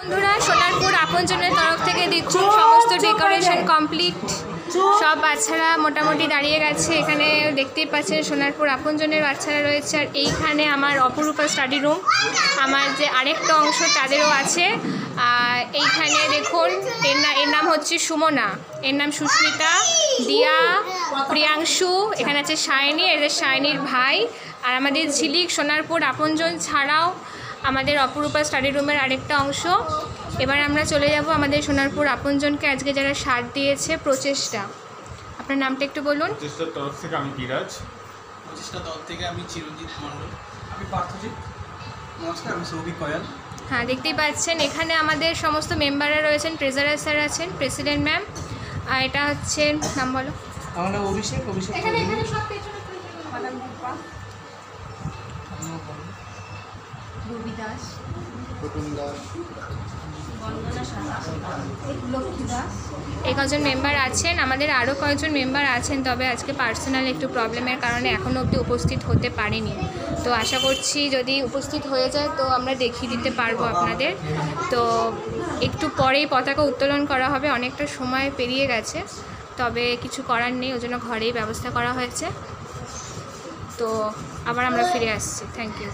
বন্ধুরা, সোনারপুর আপনজনের তরফ থেকে দেখুন সমস্ত ডেকোরেশন কমপ্লিট। সব বাচ্চারা মোটামুটি দাঁড়িয়ে গেছে। এখানে দেখতেই পাচ্ছেন সোনারপুর আপনজনের বাচ্চারা রয়েছে। আর এইখানে আমার অপরূপা স্টাডি রুম আমার যে আরেকটা অংশ তাদেরও আছে। এইখানে দেখুন, এর না এর নাম হচ্ছে সুমনা। এর নাম সুস্মিতা, দিয়া, প্রিয়াংশু, এখানে আছে সায়নী এদের সায়নীর ভাই। আর আমাদের ঝিলিক সোনারপুর আপনজন ছাড়াও আমাদের অপরূপা স্টাডি রুমের আরেকটা অংশ। এবার আমরা চলে যাব আমাদের সোনারপুর আপনজনকে। আজকে যারা সার দিয়েছে প্রচেষ্টা। আপনার নামটা একটু বলুন। তরফ থেকে আমি ধীরাজ প্রচেষ্টা দল থেকে আমি চিরঞ্জিত মণ্ডল। আমি পার্থজিৎ। নমস্কার আমি সৌভিক কয়াল। হ্যাঁ দেখতেই পাচ্ছেন এখানে আমাদের সমস্ত মেম্বাররা রয়েছেন ট্রেজারার স্যার আছেন প্রেসিডেন্ট ম্যাম আর এটা হচ্ছে নাম বলো। আমার নাম অভিষেক অভিষেক চৌধুরী। এই কজন মেম্বার আছেন আমাদের আরও কয়েকজন মেম্বার আছেন তবে আজকে পার্সোনাল একটু প্রবলেমের কারণে এখনও অবধি উপস্থিত হতে পারেনি। তো আশা করছি যদি উপস্থিত হয়ে যায় তো আমরা দেখিয়ে দিতে পারব আপনাদের। তো একটু পরেই পতাকা উত্তোলন করা হবে অনেকটা সময় পেরিয়ে গেছে তবে কিছু করার নেই ওই জন্য ঘরেই ব্যবস্থা করা হয়েছে। তো আবার আমরা ফিরে আসছি থ্যাংক ইউ